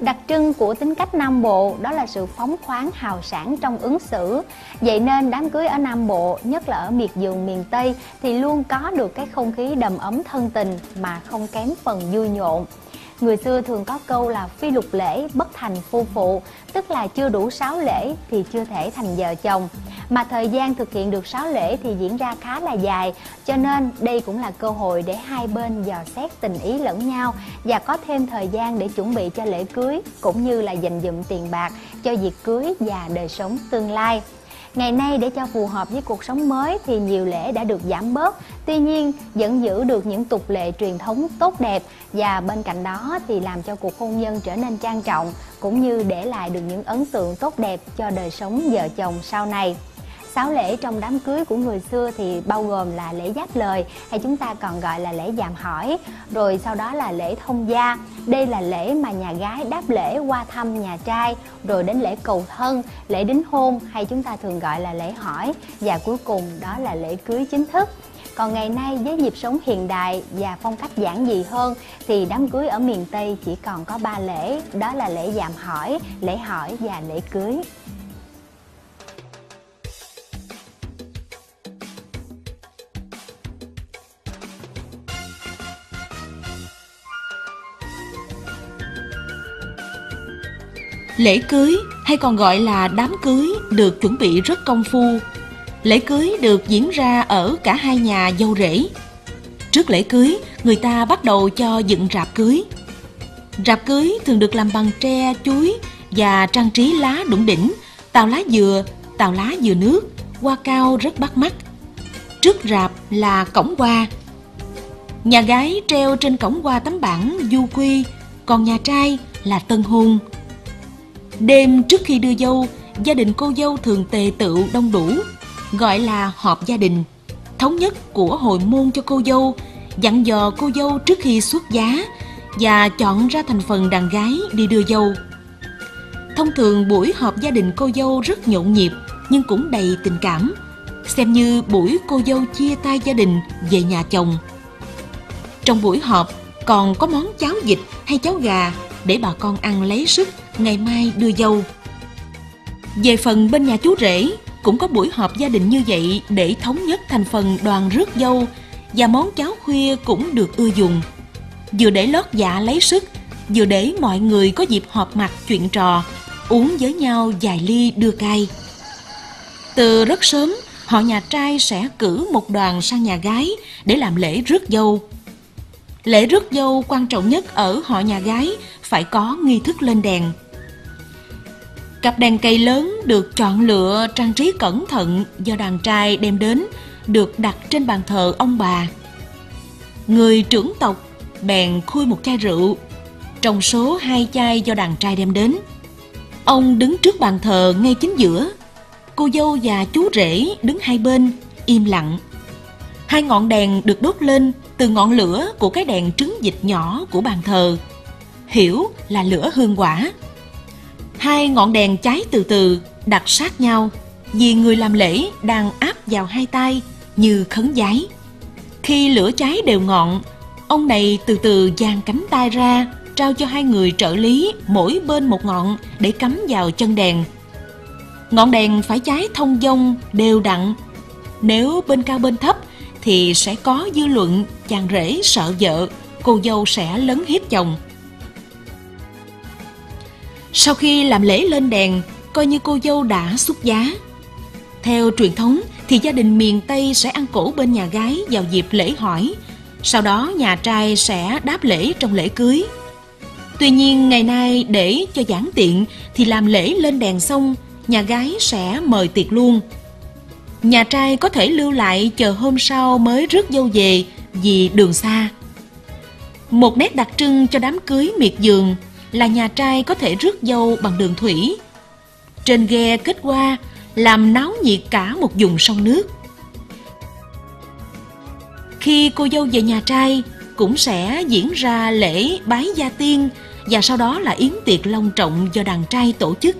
Đặc trưng của tính cách Nam Bộ đó là sự phóng khoáng hào sảng trong ứng xử. Vậy nên đám cưới ở Nam Bộ, nhất là ở miệt vườn miền Tây thì luôn có được cái không khí đầm ấm thân tình mà không kém phần vui nhộn. Người xưa thường có câu là phi lục lễ bất thành phu phụ, tức là chưa đủ sáu lễ thì chưa thể thành vợ chồng. Mà thời gian thực hiện được sáu lễ thì diễn ra khá là dài, cho nên đây cũng là cơ hội để hai bên dò xét tình ý lẫn nhau và có thêm thời gian để chuẩn bị cho lễ cưới cũng như là dành dụm tiền bạc cho việc cưới và đời sống tương lai. Ngày nay để cho phù hợp với cuộc sống mới thì nhiều lễ đã được giảm bớt, tuy nhiên vẫn giữ được những tục lệ truyền thống tốt đẹp và bên cạnh đó thì làm cho cuộc hôn nhân trở nên trang trọng cũng như để lại được những ấn tượng tốt đẹp cho đời sống vợ chồng sau này. Sáu lễ trong đám cưới của người xưa thì bao gồm là lễ giáp lời hay chúng ta còn gọi là lễ dạm hỏi, rồi sau đó là lễ thông gia. Đây là lễ mà nhà gái đáp lễ qua thăm nhà trai, rồi đến lễ cầu thân, lễ đính hôn hay chúng ta thường gọi là lễ hỏi và cuối cùng đó là lễ cưới chính thức. Còn ngày nay với nhịp sống hiện đại và phong cách giản dị hơn thì đám cưới ở miền Tây chỉ còn có ba lễ, đó là lễ dạm hỏi, lễ hỏi và lễ cưới. Lễ cưới hay còn gọi là đám cưới được chuẩn bị rất công phu. Lễ cưới được diễn ra ở cả hai nhà dâu rể. Trước lễ cưới, người ta bắt đầu cho dựng rạp cưới. Rạp cưới thường được làm bằng tre, chuối và trang trí lá đủng đỉnh, tàu lá dừa, tàu lá dừa nước, hoa cao rất bắt mắt. Trước rạp là cổng hoa. Nhà gái treo trên cổng hoa tấm bảng du quy, còn nhà trai là tân hôn. Đêm trước khi đưa dâu, gia đình cô dâu thường tề tựu đông đủ, gọi là họp gia đình, thống nhất của hồi môn cho cô dâu, dặn dò cô dâu trước khi xuất giá và chọn ra thành phần đàn gái đi đưa dâu. Thông thường buổi họp gia đình cô dâu rất nhộn nhịp nhưng cũng đầy tình cảm, xem như buổi cô dâu chia tay gia đình về nhà chồng. Trong buổi họp còn có món cháo vịt hay cháo gà để bà con ăn lấy sức ngày mai đưa dâu. Về phần bên nhà chú rể, cũng có buổi họp gia đình như vậy để thống nhất thành phần đoàn rước dâu và món cháo khuya cũng được ưa dùng. Vừa để lót dạ lấy sức, vừa để mọi người có dịp họp mặt chuyện trò, uống với nhau vài ly đưa cay. Từ rất sớm, họ nhà trai sẽ cử một đoàn sang nhà gái để làm lễ rước dâu. Lễ rước dâu quan trọng nhất ở họ nhà gái phải có nghi thức lên đèn. Cặp đèn cây lớn được chọn lựa trang trí cẩn thận do đàn trai đem đến, được đặt trên bàn thờ ông bà. Người trưởng tộc bèn khui một chai rượu, trong số hai chai do đàn trai đem đến. Ông đứng trước bàn thờ ngay chính giữa, cô dâu và chú rể đứng hai bên, im lặng. Hai ngọn đèn được đốt lên từ ngọn lửa của cái đèn trứng dịch nhỏ của bàn thờ. Hiểu là lửa hương quả. Hai ngọn đèn cháy từ từ, đặt sát nhau, vì người làm lễ đang áp vào hai tay như khấn giấy. Khi lửa cháy đều ngọn, ông này từ từ giang cánh tay ra, trao cho hai người trợ lý mỗi bên một ngọn để cắm vào chân đèn. Ngọn đèn phải cháy thông dong, đều đặn. Nếu bên cao bên thấp thì sẽ có dư luận chàng rể sợ vợ, cô dâu sẽ lấn hiếp chồng. Sau khi làm lễ lên đèn, coi như cô dâu đã xuất giá. Theo truyền thống thì gia đình miền Tây sẽ ăn cổ bên nhà gái vào dịp lễ hỏi, sau đó nhà trai sẽ đáp lễ trong lễ cưới. Tuy nhiên ngày nay để cho giản tiện thì làm lễ lên đèn xong, nhà gái sẽ mời tiệc luôn. Nhà trai có thể lưu lại chờ hôm sau mới rước dâu về vì đường xa. Một nét đặc trưng cho đám cưới miệt vườn là nhà trai có thể rước dâu bằng đường thủy. Trên ghe kết qua làm náo nhiệt cả một vùng sông nước. Khi cô dâu về nhà trai cũng sẽ diễn ra lễ bái gia tiên và sau đó là yến tiệc long trọng do đàn trai tổ chức.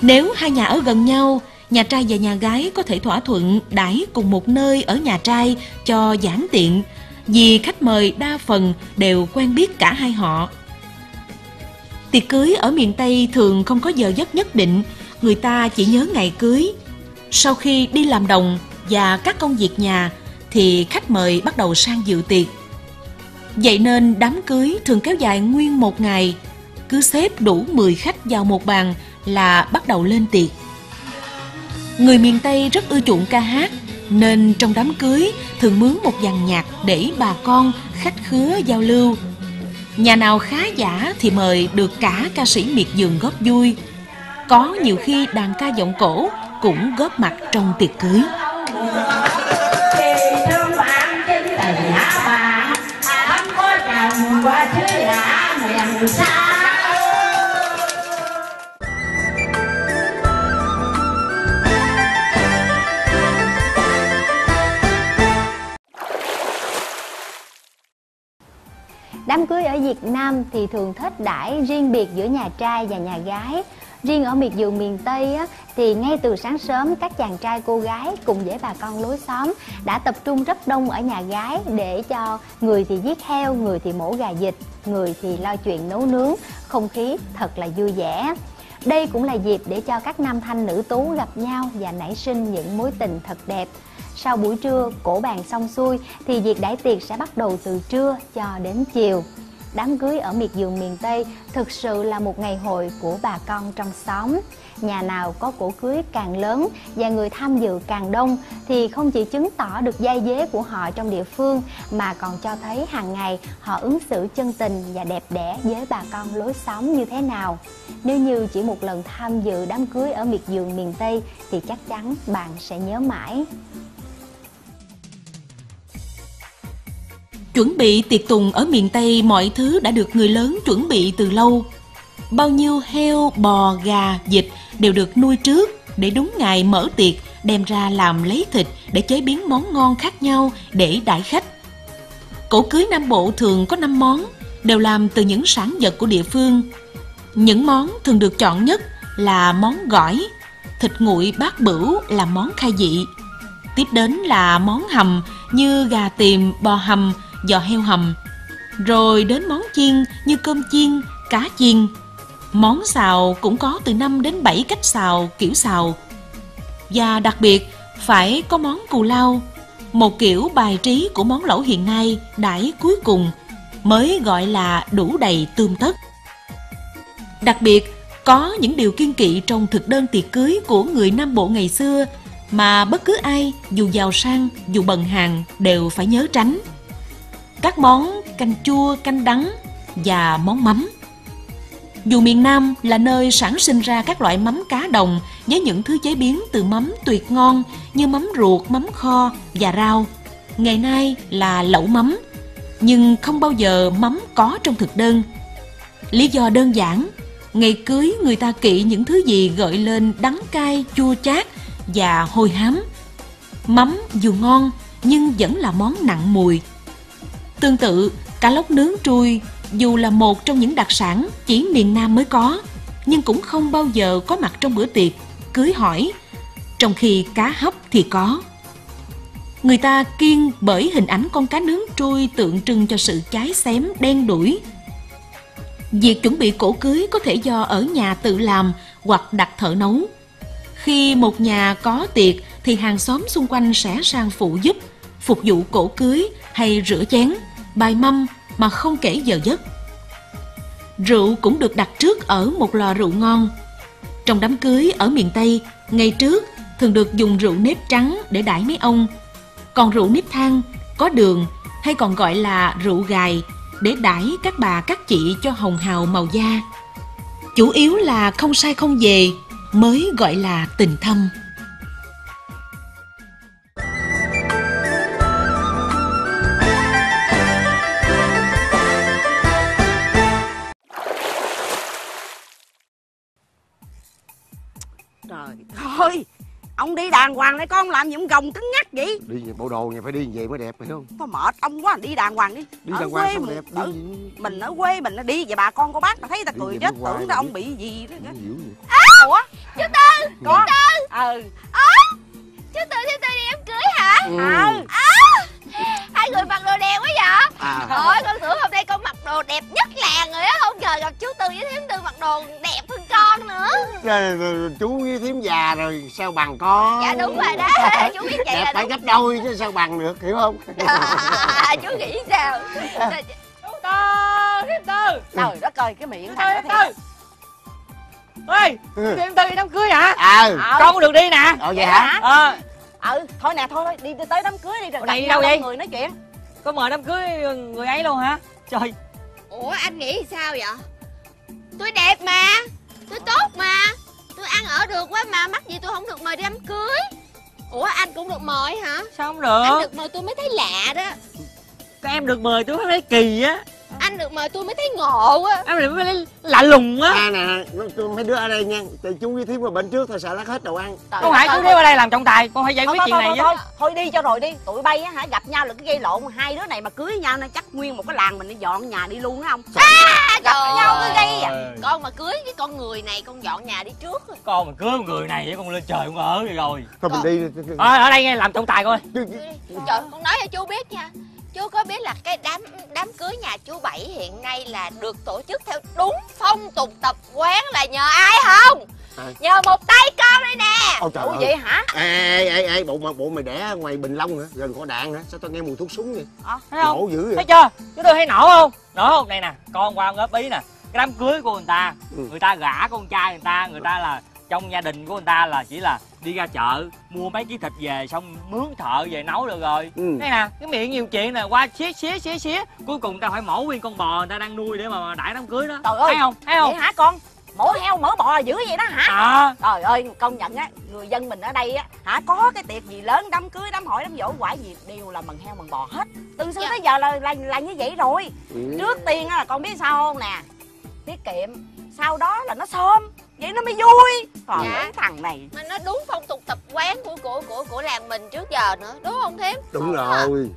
Nếu hai nhà ở gần nhau, nhà trai và nhà gái có thể thỏa thuận đãi cùng một nơi ở nhà trai cho giản tiện vì khách mời đa phần đều quen biết cả hai họ Tiệc cưới ở miền Tây thường không có giờ giấc nhất định, người ta chỉ nhớ ngày cưới. Sau khi đi làm đồng và các công việc nhà thì khách mời bắt đầu sang dự tiệc. Vậy nên đám cưới thường kéo dài nguyên một ngày, cứ xếp đủ 10 khách vào một bàn là bắt đầu lên tiệc. Người miền Tây rất ưa chuộng ca hát, nên trong đám cưới thường mướn một dàn nhạc để bà con, khách khứa giao lưu. Nhà nào khá giả thì mời được cả ca sĩ miệt dường góp vui. Có nhiều khi đàn ca giọng cổ cũng góp mặt trong tiệc cưới. Đám cưới ở Việt Nam thì thường thích đãi riêng biệt giữa nhà trai và nhà gái. Riêng ở miệt vườn miền Tây á, thì ngay từ sáng sớm các chàng trai cô gái cùng với bà con lối xóm đã tập trung rất đông ở nhà gái để cho người thì giết heo, người thì mổ gà vịt, người thì lo chuyện nấu nướng, không khí thật là vui vẻ. Đây cũng là dịp để cho các nam thanh nữ tú gặp nhau và nảy sinh những mối tình thật đẹp. Sau buổi trưa, cổ bàn xong xuôi thì việc đãi tiệc sẽ bắt đầu từ trưa cho đến chiều. Đám cưới ở miệt vườn miền Tây thực sự là một ngày hội của bà con trong xóm. Nhà nào có cổ cưới càng lớn và người tham dự càng đông thì không chỉ chứng tỏ được giai dế của họ trong địa phương, mà còn cho thấy hàng ngày họ ứng xử chân tình và đẹp đẽ với bà con lối xóm như thế nào. Nếu như chỉ một lần tham dự đám cưới ở miệt vườn miền Tây thì chắc chắn bạn sẽ nhớ mãi. Chuẩn bị tiệc tùng ở miền Tây mọi thứ đã được người lớn chuẩn bị từ lâu. Bao nhiêu heo, bò, gà, vịt đều được nuôi trước để đúng ngày mở tiệc đem ra làm lấy thịt để chế biến món ngon khác nhau để đãi khách. Cổ cưới Nam Bộ thường có 5 món, đều làm từ những sản vật của địa phương. Những món thường được chọn nhất là món gỏi, thịt nguội bát bửu là món khai vị. Tiếp đến là món hầm như gà tiềm, bò hầm, giò heo hầm. Rồi đến món chiên như cơm chiên, cá chiên. Món xào cũng có từ 5 đến 7 cách xào kiểu xào. Và đặc biệt phải có món cù lao, một kiểu bài trí của món lẩu hiện nay đãi cuối cùng mới gọi là đủ đầy tươm tất. Đặc biệt, có những điều kiên kỵ trong thực đơn tiệc cưới của người Nam Bộ ngày xưa mà bất cứ ai, dù giàu sang, dù bần hàng đều phải nhớ tránh các món canh chua, canh đắng và món mắm. Dù miền Nam là nơi sản sinh ra các loại mắm cá đồng với những thứ chế biến từ mắm tuyệt ngon như mắm ruột, mắm kho và rau. Ngày nay là lẩu mắm, nhưng không bao giờ mắm có trong thực đơn. Lý do đơn giản, ngày cưới người ta kỵ những thứ gì gợi lên đắng cay, chua chát và hôi hám. Mắm dù ngon nhưng vẫn là món nặng mùi Tương tự, cá lóc nướng trui dù là một trong những đặc sản chỉ miền Nam mới có, nhưng cũng không bao giờ có mặt trong bữa tiệc, cưới hỏi, trong khi cá hấp thì có. Người ta kiêng bởi hình ảnh con cá nướng trôi tượng trưng cho sự cháy xém đen đuổi. Việc chuẩn bị cổ cưới có thể do ở nhà tự làm hoặc đặt thợ nấu. Khi một nhà có tiệc thì hàng xóm xung quanh sẽ sang phụ giúp, phục vụ cổ cưới hay rửa chén bài mâm mà không kể giờ giấc. Rượu cũng được đặt trước ở một lò rượu ngon. Trong đám cưới ở miền Tây, ngày trước thường được dùng rượu nếp trắng để đãi mấy ông. Còn rượu nếp than có đường hay còn gọi là rượu gài để đãi các bà các chị cho hồng hào màu da. Chủ yếu là không sai không về mới gọi là tình thâm. Ông đi đàng hoàng để con làm gì ông gồng cứng nhắc vậy? Đi về bộ đồ nhà phải đi về mới đẹp phải không? Thôi mệt ông quá đi đàng hoàng đi. Đi ở đàng hoàng quê sao đẹp ở, đi mình ở quê mình nó đi về bà con cô bác ta thấy ta Đi cười chết tưởng là ra ông bị gì đó. Không hiểu gì Ủa? Chú Tư! Con Tư! Ừ. Chú Tư chú Tư đi đám cưới hả? Ừ. Hai người mặc đồ đen quá vậy? À. Thôi con tưởng hôm nay con mặc đồ đẹp nhất làng rồi á không ngờ gặp chú tư với thím tư mặc đồ đẹp nữa Rồi, rồi, chú với thím già rồi sao bằng con? Dạ đúng rồi đó chú biết vậy đẹp là phải đúng. gấp đôi chứ sao bằng được hiểu không? Chú nghĩ sao? Tư thím tư. Trời đất ơi cái miệng thằng tư ê Ừ. thím tư đi đám cưới hả? Ờ Ờ. con được đi nè. Ờ vậy hả? ờ. Ừ. Thôi nè thôi đi đi tới đám cưới đi rồi này đi đâu vậy? người nói chuyện. Có mời đám cưới người ấy luôn hả? Trời. Ủa anh nghĩ sao vậy? Tôi đẹp mà tôi tốt mà. Tôi ăn ở được quá mà mắc gì tôi không được mời đi đám cưới. Ủa anh cũng được mời hả? Sao không anh được được mời tôi mới thấy lạ đó. Các em được mời tôi thấy kỳ á anh được mời tôi mới thấy ngộ á em được mới thấy lạ lùng á. À nè tôi- mấy đứa ở đây nha. Thì chú với thím qua bên trước thôi sợ lát hết đồ ăn. Phải đất chú đéo ở đây làm trọng tài con phải giải quyết chuyện này thôi, chứ thôi, đi cho rồi đi. Tụi bay á hả gặp nhau là cái gây lộn hai đứa này mà cưới nhau nó chắc nguyên một cái làng mình đi dọn nhà đi luôn á không? À, gặp trời nhau cứ gây à. Con mà cưới cái con người này con dọn nhà đi trước con mà cưới một người này với con lên trời con ở rồi rồi. Thôi mình đi. Ở đây nghe làm trọng tài coi. Trời con nói cho chú biết nha chú có biết là cái đám đám cưới nhà chú bảy hiện nay là được tổ chức theo đúng phong tục tập quán là nhờ ai không? Ai? nhờ một tay con đây nè. Ôi trời ủa ơi. vậy hả? Ê ê ê bộ mà bộ mày đẻ ngoài bình long hả gần có đạn hả sao tao nghe mùi thuốc súng vậy? Thấy không? Nổ dữ thấy vậy chưa? Chú tôi thấy nổ không? Nổ không? Đây nè con qua góp ý nè. Cái đám cưới của người ta Ừ. người ta gả con trai người ta người ta là trong gia đình của người ta là chỉ là đi ra chợ mua mấy ký thịt về xong mướn thợ về nấu được rồi. Ừ. đây nè cái miệng nhiều chuyện nè qua xía xía xía xía. Cuối cùng ta phải mổ nguyên con bò người ta đang nuôi để mà đãi đám cưới đó. Trời ơi, thấy không? Thấy vậy không hả con? Mổ heo mỡ bò dữ vậy đó hả? À. Trời ơi công nhận á người dân mình ở đây á hả có cái tiệc gì lớn đám cưới đám hỏi đám dỗ quả gì đều là mần heo mần bò hết. Từ xưa Dạ. tới giờ là là là như vậy rồi. Ừ. trước tiên á là con biết sao không nè? Tiết kiệm sau đó là nó xôm vậy nó mới vui. Còn Dạ. cái thằng này. Mà nó đúng phong tục tập quán của của của của làng mình trước giờ nữa đúng không thím? Đúng rồi.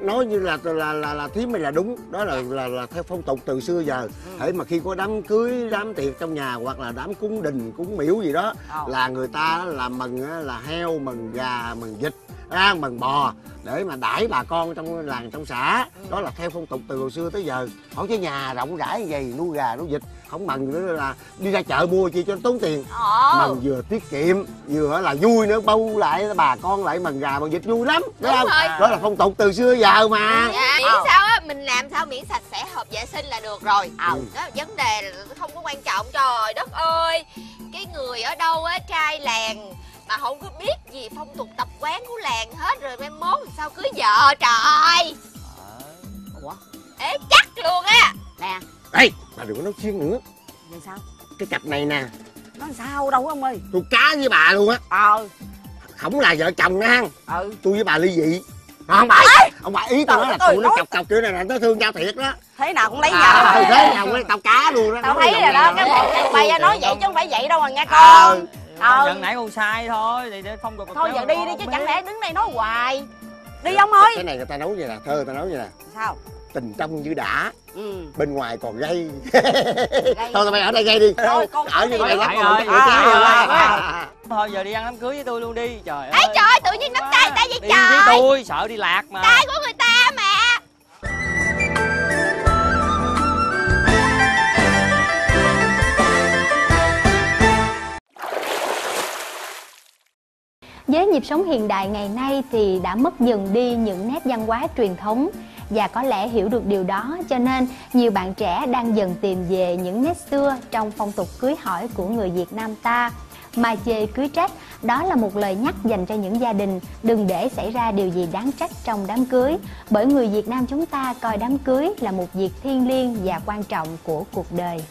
Nói như là là là là thím mày là đúng. Đó là là là theo phong tục từ xưa giờ. Hễ mà khi có đám cưới đám tiệc trong nhà hoặc là đám cúng đình cúng miễu gì đó Ờ. là người ta là mừng á, là heo mừng gà mừng vịt à, mừng bò để mà đãi bà con trong làng trong xã. Đó là theo phong tục từ hồi xưa tới giờ. Hỏi cái nhà rộng rãi như vậy nuôi gà nuôi vịt không bằng nữa là đi ra chợ mua chi cho nó tốn tiền. Ờ mừng vừa tiết kiệm vừa là vui nữa bâu lại bà con lại mừng gà mừng vịt vui lắm Đúng không? rồi. đó là phong tục từ xưa giờ mà. Dạ miễn Ờ. sao á mình làm sao miễn sạch sẽ hợp vệ sinh là được rồi. Ừ. đó vấn đề là không có quan trọng. Trời đất ơi cái người ở đâu á trai làng mà không có biết gì phong tục tập quán của làng hết rồi mai mốt sao cưới vợ trời. Ủa? Ế chắc luôn á. Nè ê bà đừng có nói xuyên nữa. Vậy sao? Cái cặp này nè. Nó sao đâu ông ơi. Tôi cá với bà luôn á. Ờ. Không là vợ chồng nha. Ừ. Tôi với bà ly dị. Không bà ông bà ý tôi nói là tụi nó chọc chọc kiểu này là nó thương nhau thiệt đó. Thế nào cũng lấy à, nhau thế nào cũng tao cá luôn đó tao thấy rồi đó cái bay á nói vậy chứ không phải vậy đâu mà nghe Ờ. con. Ờ. lần nãy con sai thôi thì để phong tục thôi giờ đi đi chứ chẳng lẽ đứng đây nói hoài. Đi ông ơi. cái này người ta nói vậy nè thơ người ta nói vậy nè sao? tình trong như đã ừ bên ngoài còn gây Gây. thôi tụi mày ở đây gây đi. Thôi, con ở như vậy lắm rồi, thôi giờ đi ăn đám cưới với tôi luôn đi. Trời ơi. trời tự nhiên nắm tay tay vậy đi trời. với tôi sợ đi lạc mà. Tay của người ta mà. Với nhịp sống hiện đại ngày nay thì đã mất dần đi những nét văn hóa truyền thống và có lẽ hiểu được điều đó, cho nên nhiều bạn trẻ đang dần tìm về những nét xưa trong phong tục cưới hỏi của người Việt Nam ta. Mà chê cưới trách, đó là một lời nhắc dành cho những gia đình, đừng để xảy ra điều gì đáng trách trong đám cưới bởi người Việt Nam chúng ta coi đám cưới là một việc thiêng liêng và quan trọng của cuộc đời.